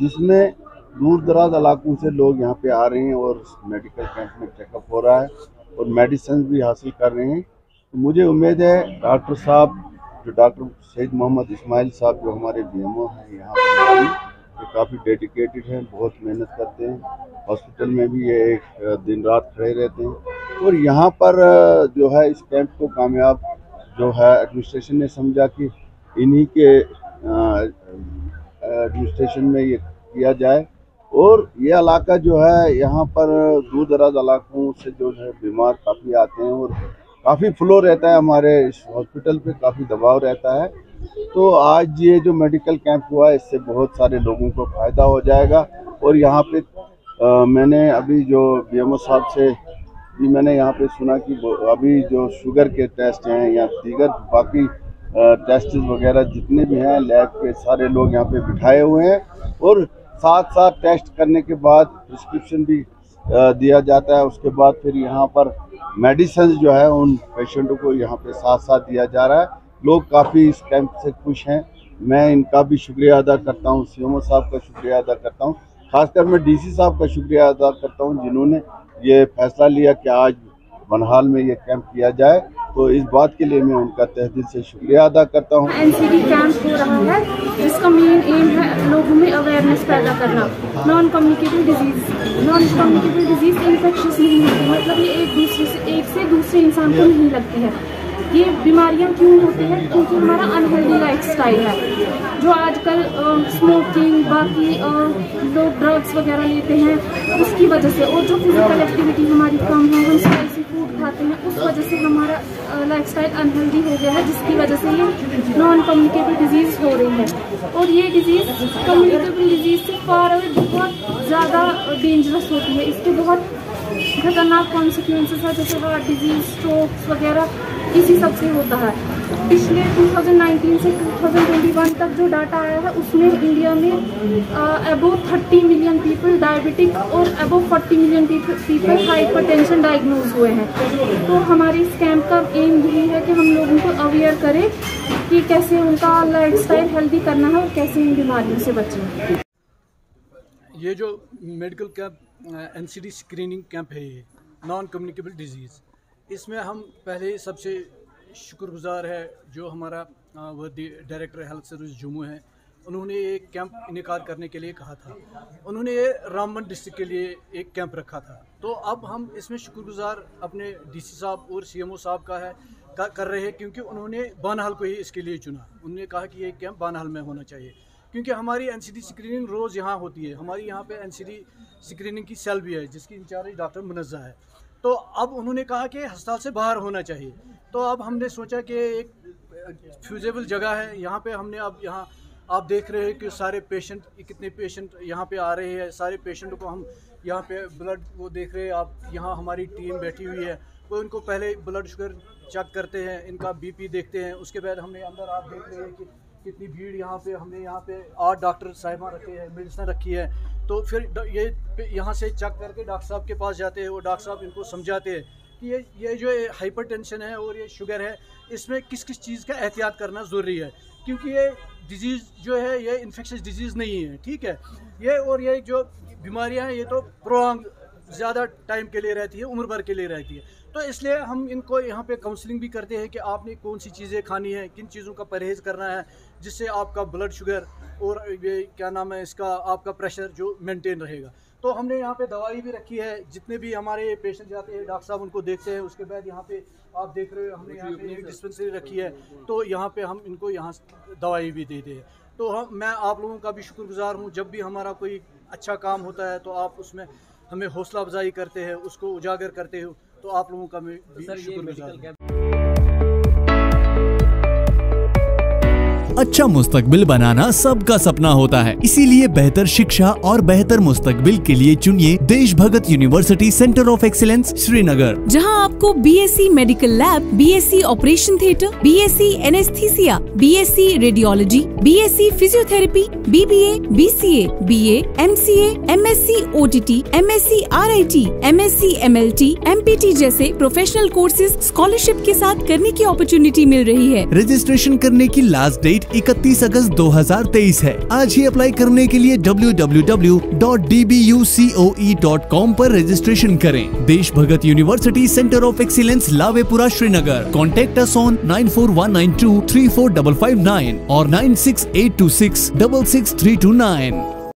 जिसमें दूर दराज इलाकों से लोग यहाँ पे आ रहे हैं और मेडिकल कैंप में चेकअप हो रहा है और मेडिसिन भी हासिल कर रहे हैं। तो मुझे उम्मीद है डॉक्टर साहब, जो डॉक्टर सैद मोहम्मद इस्माइल साहब जो हमारे डी हैं, यहाँ ये काफ़ी डेडिकेटेड हैं, बहुत मेहनत करते हैं। हॉस्पिटल में भी ये एक दिन रात खड़े रहते हैं। और यहाँ पर जो है, इस कैंप को कामयाब जो है एडमिनिस्ट्रेशन ने समझा कि इन्हीं के एडमिनिस्ट्रेशन में ये किया जाए। और ये इलाका जो है, यहाँ पर दूर दराज इलाकों से जो है, बीमार काफ़ी आते हैं और काफ़ी फ्लो रहता है हमारे हॉस्पिटल पे काफ़ी दबाव रहता है। तो आज ये जो मेडिकल कैंप हुआ है इससे बहुत सारे लोगों को फ़ायदा हो जाएगा। और यहाँ पे आ, मैंने अभी जो बी साहब से भी मैंने यहाँ पे सुना कि अभी जो शुगर के टेस्ट हैं या दीगर बाकी टेस्ट वगैरह जितने भी हैं लैब के सारे लोग यहाँ पे बिठाए हुए हैं। और साथ साथ टेस्ट करने के बाद प्रिस्क्रिप्शन भी दिया जाता है। उसके बाद फिर यहाँ पर मेडिसन जो है, उन पेशेंटों को यहाँ पे साथ साथ दिया जा रहा है। लोग काफ़ी इस कैंप से खुश हैं। मैं इनका भी शुक्रिया अदा करता हूँ। सी साहब का शुक्रिया अदा करता हूँ। खासकर मैं डीसी साहब का शुक्रिया अदा करता हूँ, जिन्होंने ये फैसला लिया कि आज बनहाल में ये कैंप किया जाए। तो इस बात के लिए मैं उनका तहदील से शुक्रिया अदा करता हूँ। एन सी डी कैंप हो रहा है, जिसका मेन एम है लोगों में अवेयरनेस पैदा करना। Non communicable disease non communicable disease infection नहीं होती मतलब ये एक दूसरे से एक से दूसरे इंसान को नहीं लगती है। ये बीमारियाँ क्यों होती हैं? क्योंकि हमारा अनहेल्दी लाइफ स्टाइल है। जो आजकल स्मोकिंग बाकी लोग ड्रग्स वगैरह लेते हैं, उसकी वजह से, और जो फ़िज़िकल एक्टिविटी हमारी कम है, हम स्पाइसी फ़ूड खाते हैं, उस वजह से हमारा लाइफ स्टाइल अनहेल्दी हो गया है, जिसकी वजह से ये नॉन कम्युनिकेबल डिज़ीज़ हो रही है। और ये डिज़ीज़ कम्युनिकेबल डिज़ीज़ से फार बहुत ज़्यादा डेंजरस होती है। इसके बहुत खतरनाक कॉन्सिक्वेंसेस है, जैसे हार्ट डिज़ीज़ स्ट्रोक्स वगैरह, इसी सबसे होता है। पिछले 2019 से 2021 तक जो डाटा आया है, उसमें इंडिया में अबो 30 मिलियन पीपल डायबिटिक और above 40 million people hypertension diagnose हुए हैं। तो हमारे इस कैंप का एम यही है कि हम लोगों को अवेयर करें कि कैसे उनका लाइफस्टाइल हेल्दी करना है और कैसे इन बीमारियों से बचें। ये जो medical camp NCD screening camp है ये नॉन कम्युनिकेबल डिज़ीज़ इसमें हम पहले सबसे शुक्रगुजार है जो हमारा वो डायरेक्टर हेल्थ सर्विस जम्मू है। उन्होंने ये कैंप इनकार करने के लिए कहा था। उन्होंने ये रामबन डिस्ट्रिक्ट के लिए एक कैंप रखा था। तो अब हम इसमें शुक्रगुजार अपने डीसी साहब और सीएमओ साहब का है कर रहे हैं क्योंकि उन्होंने बानहाल को ही इसके लिए चुना। उन्होंने कहा कि ये कैंप बानहाल में होना चाहिए। क्योंकि हमारी एनसीडी स्क्रीनिंग रोज़ यहाँ होती है। हमारी यहाँ पे एनसीडी स्क्रीनिंग की सेल भी है, जिसकी इंचार्ज डॉक्टर मुनज़ा है। तो अब उन्होंने कहा कि हस्पताल से बाहर होना चाहिए। तो अब हमने सोचा कि एक फ्यूजेबल जगह है। यहाँ पे हमने अब यहाँ, आप देख रहे हैं कि सारे पेशेंट कितने पेशेंट यहाँ पे आ रहे हैं। सारे पेशेंट को हम यहाँ पे ब्लड वो देख रहे हैं। आप यहाँ हमारी टीम बैठी हुई है। वो इनको पहले ब्लड शुगर चेक करते हैं। इनका बीपी देखते हैं। उसके बाद हमने अंदर आप देख रहे हैं कि कितनी भीड़ यहाँ पे, हमने यहाँ पे आठ डॉक्टर साहिबा रखे हैं, मेडिसिन रखी है। तो फिर ये यहाँ से चेक करके डॉक्टर साहब के पास जाते हैं, वो डॉक्टर साहब इनको समझाते हैं कि ये ये जो हाइपर टेंशन है और ये शुगर है, इसमें किस किस चीज़ का एहतियात करना ज़रूरी है? क्योंकि ये डिज़ीज़ जो है, ये इन्फेक्शस डिज़ीज़ नहीं है, ठीक है? ये और ये जो बीमारियाँ हैं, ये तो प्रोंग ज़्यादा टाइम के लिए रहती है, उम्र भर के लिए रहती है। तो इसलिए हम इनको यहाँ पे काउंसलिंग भी करते हैं कि आपने कौन सी चीज़ें खानी है, किन चीज़ों का परहेज़ करना है, जिससे आपका ब्लड शुगर और ये क्या नाम है इसका, आपका प्रेशर जो मेंटेन रहेगा। तो हमने यहाँ पे दवाई भी रखी है, जितने भी हमारे पेशेंट जाते हैं डॉक्टर साहब उनको देखते हैं, उसके बाद यहाँ पे आप देख रहे हो, हमने यहाँ पे एक डिस्पेंसरी रखी है तो यहाँ पे हम इनको यहाँ दवाई भी देते हैं। तो हम, मैं आप लोगों का भी शुक्रगुजार हूँ, जब भी हमारा कोई अच्छा काम होता है तो आप उसमें हमें हौसला अफजाई करते हैं उसको उजागर करते हो तो आप लोगों का मैं भी शुक्रगुजार अच्छा मुस्तकबिल बनाना सबका सपना होता है। इसीलिए बेहतर शिक्षा और बेहतर मुस्तकबिल के लिए चुनिए Desh Bhagat university centre of excellence Srinagar. जहाँ आपको BSc medical lab BSc operation theatre BSc anaesthesia BSc radiology BSc physiotherapy BBA BCA BA MCA MSc OTT MSc RIT MSc MLT MPT जैसे प्रोफेशनल कोर्सेज स्कॉलरशिप के साथ करने की opportunity मिल रही है। Registration करने की लास्ट डेट 31 अगस्त 2023 है। आज ही अप्लाई करने के लिए www.dbucoe.com पर रजिस्ट्रेशन करें। Desh Bhagat university centre of excellence Lawaypora, Srinagar. Contact us on nine four one nine two three four double five nine और nine six eight two six double six three two nine